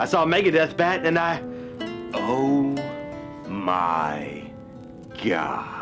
I saw Megadeth bat and I. Oh my God.